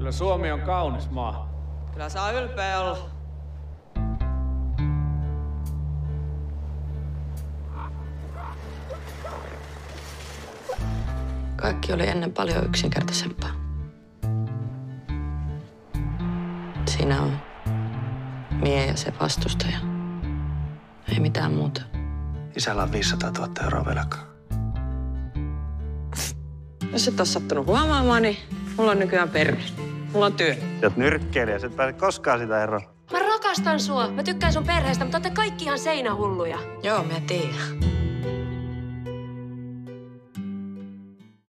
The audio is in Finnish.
Kyllä Suomi on kaunis maa. Kyllä saa ylpeä olla. Kaikki oli ennen paljon yksinkertaisempaa. Siinä on mie ja se vastustaja. Ei mitään muuta. Isällä on 500 000 euroa velkaa. Jos et ole sattunut huomaamaan, niin mulla on nykyään perhe. Mulla on työ. Sä oot nyrkkeilijä, sä et pääse koskaan sitä eroon. Mä rakastan sua. Mä tykkään sun perheestä, mutta olette kaikki ihan seinähulluja. Joo, mä tiedän.